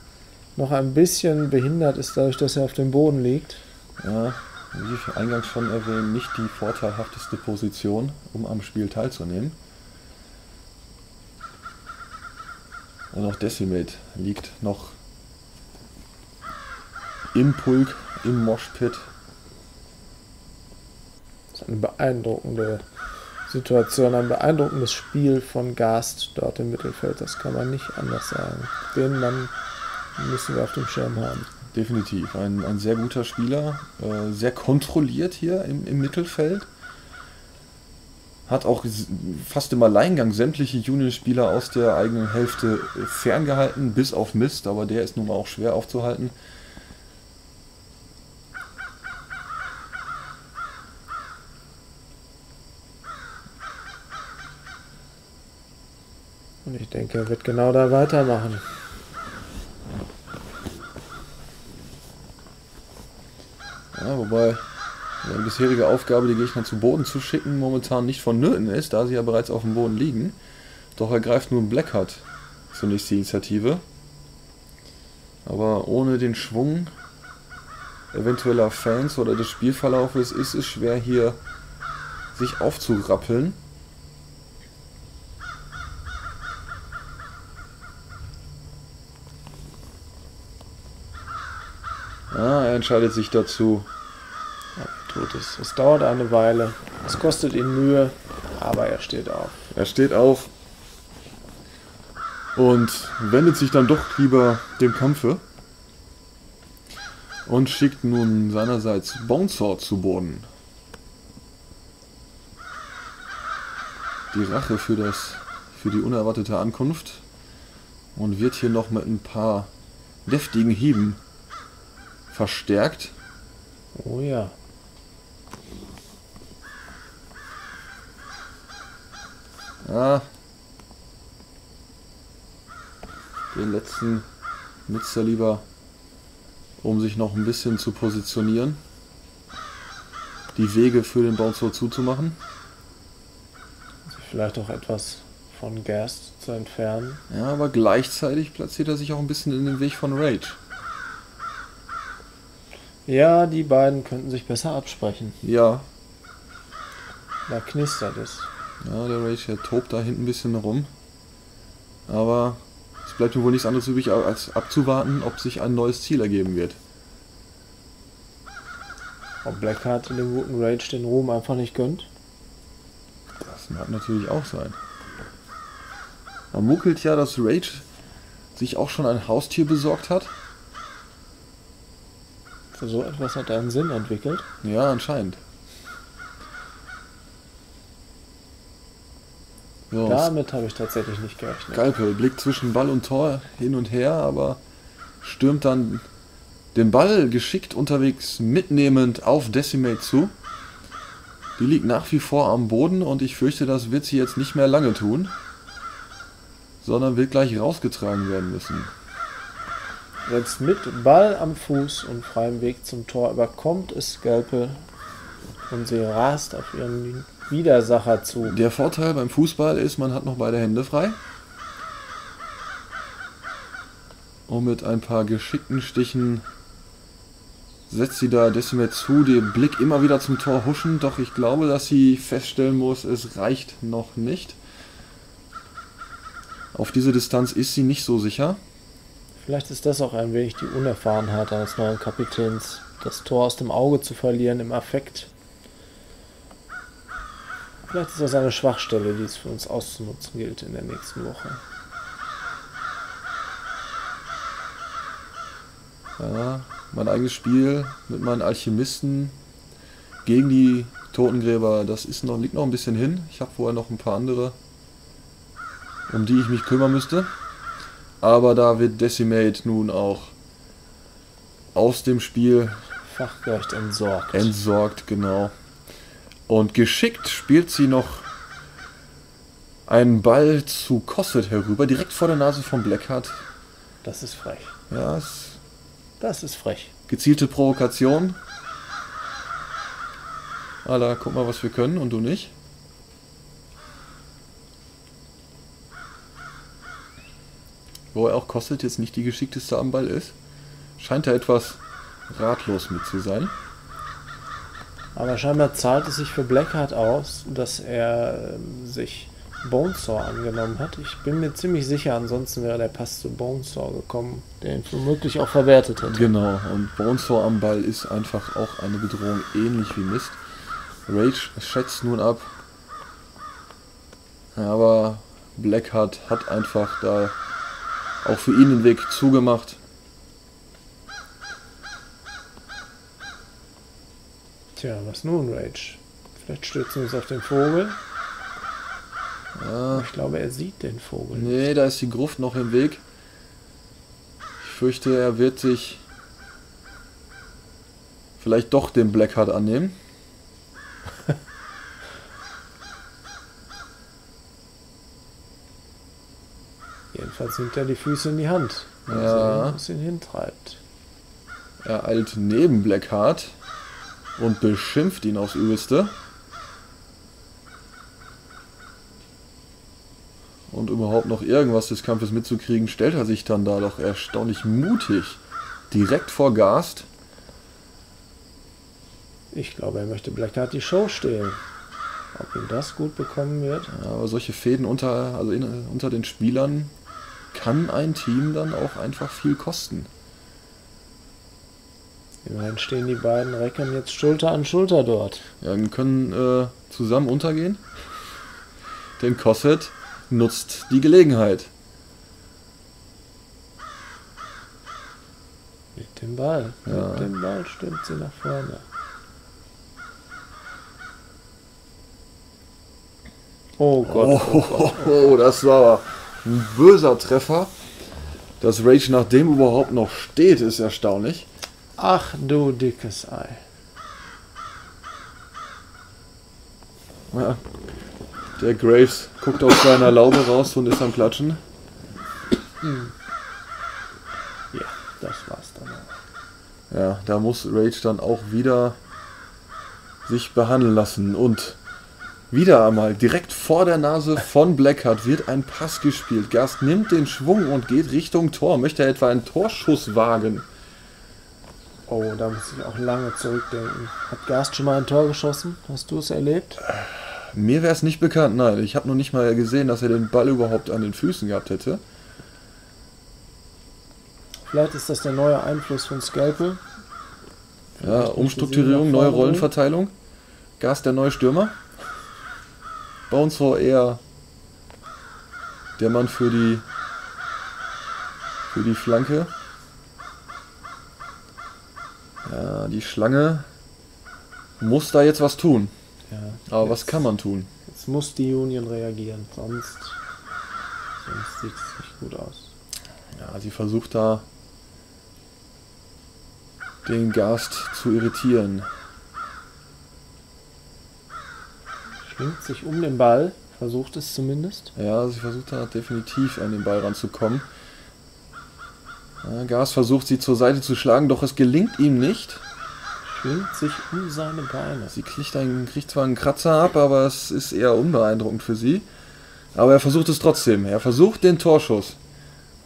noch ein bisschen behindert ist dadurch, dass er auf dem Boden liegt. Ja, wie eingangs schon erwähnt, nicht die vorteilhafteste Position, um am Spiel teilzunehmen. Und auch Decimate liegt noch im Pulk, im Moshpit. Das ist eine beeindruckende Situation, ein beeindruckendes Spiel von Gast dort im Mittelfeld. Das kann man nicht anders sagen. Den Mann müssen wir auf dem Schirm haben. Definitiv. Ein, ein sehr guter Spieler, äh, sehr kontrolliert hier im, im Mittelfeld. Hat auch fast im Alleingang sämtliche Union-Spieler aus der eigenen Hälfte ferngehalten, bis auf Mist, aber der ist nun mal auch schwer aufzuhalten. Und ich denke, er wird genau da weitermachen. Ja, wobei seine bisherige Aufgabe, die Gegner zu Boden zu schicken, momentan nicht vonnöten ist, da sie ja bereits auf dem Boden liegen. Doch ergreift nun Blackheart zunächst die Initiative. Aber ohne den Schwung eventueller Fans oder des Spielverlaufes ist es schwer hier sich aufzurappeln. Ah, er entscheidet sich dazu, Tut es. Es dauert eine Weile. Es kostet ihn Mühe, aber er steht auf. Er steht auf und wendet sich dann doch lieber dem Kampfe und schickt nun seinerseits Bonesword zu Boden. Die Rache für das für die unerwartete Ankunft und wird hier noch mit ein paar deftigen Hieben verstärkt. Oh ja. Ja. Den letzten nutzt er lieber, um sich noch ein bisschen zu positionieren. Die Wege für den Bouncer zuzumachen. Vielleicht auch etwas von Gerst zu entfernen. Ja, aber gleichzeitig platziert er sich auch ein bisschen in den Weg von Rage. Ja, die beiden könnten sich besser absprechen. Ja, Da knistert es. ja der Rage, der tobt da hinten ein bisschen rum. Aber es bleibt mir wohl nichts anderes übrig, als abzuwarten, ob sich ein neues Ziel ergeben wird. Ob Blackheart den guten Rage den Ruhm einfach nicht gönnt? Das mag natürlich auch sein. Man munkelt ja, dass Rage sich auch schon ein Haustier besorgt hat. So etwas hat einen Sinn entwickelt. Ja, anscheinend. So, Damit habe ich tatsächlich nicht gerechnet. Galpe blickt zwischen Ball und Tor hin und her, aber stürmt dann den Ball geschickt unterwegs mitnehmend auf Decimate zu. Die liegt nach wie vor am Boden und ich fürchte, das wird sie jetzt nicht mehr lange tun, sondern wird gleich rausgetragen werden müssen. Selbst mit Ball am Fuß und freiem Weg zum Tor überkommt es Skalpe und sie rast auf ihren Widersacher zu. Der Vorteil beim Fußball ist, man hat noch beide Hände frei. Und mit ein paar geschickten Stichen setzt sie da Decimate zu, den Blick immer wieder zum Tor huschen, doch ich glaube, dass sie feststellen muss, es reicht noch nicht. Auf diese Distanz ist sie nicht so sicher. Vielleicht ist das auch ein wenig die Unerfahrenheit eines neuen Kapitäns, das Tor aus dem Auge zu verlieren im Affekt. Vielleicht ist das eine Schwachstelle, die es für uns auszunutzen gilt in der nächsten Woche. Ja, mein eigenes Spiel mit meinen Alchemisten gegen die Totengräber, das ist noch, liegt noch ein bisschen hin. Ich habe vorher noch ein paar andere, um die ich mich kümmern müsste. Aber da wird Decimate nun auch aus dem Spiel fachgerecht entsorgt. Entsorgt, genau. Und geschickt spielt sie noch einen Ball zu Kosset herüber, direkt vor der Nase von Blackheart. Das ist frech. Ja, es das ist frech. Gezielte Provokation. Alter, guck mal, was wir können und du nicht. Wo er auch kostet, jetzt nicht die geschickteste am Ball ist. Scheint er etwas ratlos mit zu sein. Aber scheinbar zahlt es sich für Blackheart aus, dass er ähm, sich Bonesaw angenommen hat. Ich bin mir ziemlich sicher, ansonsten wäre der Pass zu Bonesaw gekommen, der ihn womöglich auch verwertet hätte. Genau, und Bonesaw am Ball ist einfach auch eine Bedrohung ähnlich wie Mist. Rage schätzt nun ab. Aber Blackheart hat einfach da auch für ihn den Weg zugemacht. Tja, was nun, Rage? Vielleicht stürzen wir uns auf den Vogel. Ja. Ich glaube, er sieht den Vogel. Nee, da ist die Gruft noch im Weg. Ich fürchte, er wird sich vielleicht doch den Blackheart annehmen. Jedenfalls nimmt er die Füße in die Hand, wenn ja. es ihn hintreibt. Er eilt neben Blackheart und beschimpft ihn aufs Übelste. und überhaupt noch irgendwas des Kampfes mitzukriegen, stellt er sich dann da doch erstaunlich mutig direkt vor Gast. Ich glaube, er möchte Blackheart die Show stehlen. Ob ihm das gut bekommen wird? Ja, aber solche Fäden unter, also in, unter den Spielern kann ein Team dann auch einfach viel kosten. Immerhin stehen die beiden Reckern jetzt Schulter an Schulter dort. Ja, und können äh, zusammen untergehen. Denn Cosset nutzt die Gelegenheit. Mit dem Ball. Ja. Mit dem Ball stimmt sie nach vorne. Oh Gott. Oh, oh, Gott. oh, das war ein böser Treffer. Dass Rage nach dem überhaupt noch steht, ist erstaunlich. Ach du dickes Ei. Ja, der Graves guckt aus seiner Laube raus und ist am Klatschen. Ja, das war's dann auch. Ja, da muss Rage dann auch wieder sich behandeln lassen. Und wieder einmal, direkt vor der Nase von Blackheart wird ein Pass gespielt. Gast nimmt den Schwung und geht Richtung Tor. Möchte er etwa einen Torschuss wagen? Oh, da muss ich auch lange zurückdenken. Hat Gast schon mal ein Tor geschossen? Hast du es erlebt? Mir wäre es nicht bekannt, nein. Ich habe noch nicht mal gesehen, dass er den Ball überhaupt an den Füßen gehabt hätte. Vielleicht ist das der neue Einfluss von Scalpel. Ja, Umstrukturierung, neue Rollenverteilung. Gas der neue Stürmer. Bei uns war eher der Mann für die für die Flanke. Ja, die Schlange muss da jetzt was tun. Ja, Aber jetzt, was kann man tun? Jetzt muss die Union reagieren, sonst, sonst sieht es nicht gut aus. Ja, sie versucht da den Gast zu irritieren. Schwingt sich um den Ball, versucht es zumindest. Ja, sie versucht da definitiv an den Ball ranzukommen. Gas versucht sie zur Seite zu schlagen, doch es gelingt ihm nicht. Schwingt sich um seine Beine. Sie kriegt, einen, kriegt zwar einen Kratzer ab, aber es ist eher unbeeindruckend für sie. Aber er versucht es trotzdem. Er versucht den Torschuss.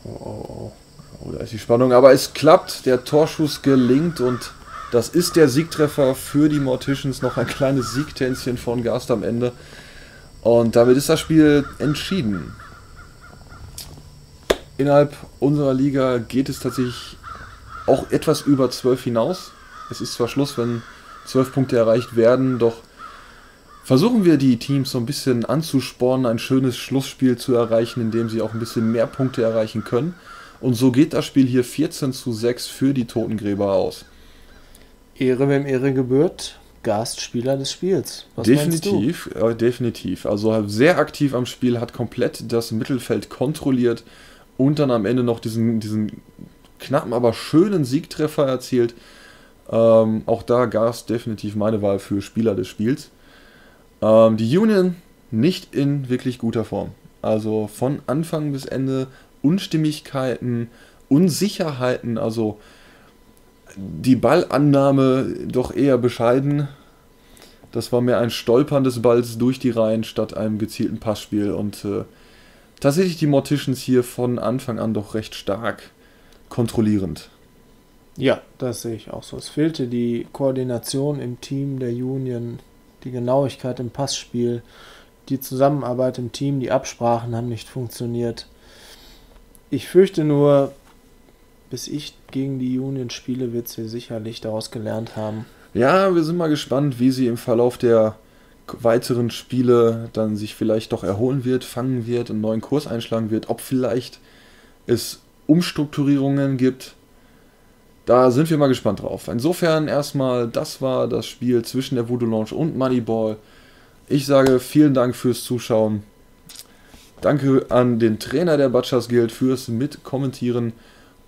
Oh, oh, oh. Oh, da ist die Spannung. Aber es klappt. Der Torschuss gelingt und das ist der Siegtreffer für die Morticians. Noch ein kleines Siegtänzchen von Gast am Ende. Und damit ist das Spiel entschieden. Innerhalb unserer Liga geht es tatsächlich auch etwas über 12 hinaus. Es ist zwar Schluss, wenn 12 Punkte erreicht werden, doch versuchen wir die Teams so ein bisschen anzuspornen, ein schönes Schlussspiel zu erreichen, in dem sie auch ein bisschen mehr Punkte erreichen können. Und so geht das Spiel hier 14 zu 6 für die Totengräber aus. Ehre, wem Ehre gebührt. Gastspieler des Spiels. Was definitiv, äh, definitiv. Also sehr aktiv am Spiel, hat komplett das Mittelfeld kontrolliert und dann am Ende noch diesen, diesen knappen, aber schönen Siegtreffer erzielt. Ähm, auch da Gas definitiv meine Wahl für Spieler des Spiels. Ähm, die Union nicht in wirklich guter Form. Also von Anfang bis Ende Unstimmigkeiten, Unsicherheiten, also die Ballannahme doch eher bescheiden. Das war mehr ein Stolpern des Balls durch die Reihen statt einem gezielten Passspiel. Und äh, tatsächlich die Morticians hier von Anfang an doch recht stark kontrollierend. Ja, das sehe ich auch so. Es fehlte die Koordination im Team der Union, die Genauigkeit im Passspiel, die Zusammenarbeit im Team, die Absprachen haben nicht funktioniert. Ich fürchte nur, bis ich gegen die Union spiele, wird sie sicherlich daraus gelernt haben. Ja, wir sind mal gespannt, wie sie im Verlauf der weiteren Spiele dann sich vielleicht doch erholen wird, fangen wird, einen neuen Kurs einschlagen wird, ob vielleicht es Umstrukturierungen gibt. Da sind wir mal gespannt drauf. Insofern erstmal, das war das Spiel zwischen der Voodoo Launch und Moneyball. Ich sage vielen Dank fürs Zuschauen. Danke an den Trainer der Butchers Guild fürs Mitkommentieren.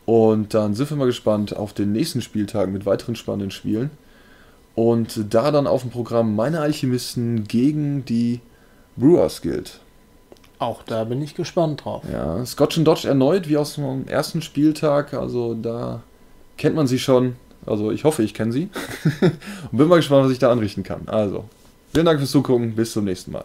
Und dann sind wir mal gespannt auf den nächsten Spieltag mit weiteren spannenden Spielen. Und da dann auf dem Programm meine Alchemisten gegen die Brewers Guild. Auch da bin ich gespannt drauf. Ja, Scotch Dodge erneut wie aus dem ersten Spieltag. Also da kennt man sie schon. Also ich hoffe, ich kenne sie. Und bin mal gespannt, was ich da anrichten kann. Also, vielen Dank fürs Zugucken. Bis zum nächsten Mal.